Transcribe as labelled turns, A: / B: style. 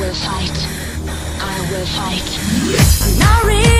A: will fight. I will fight. Not.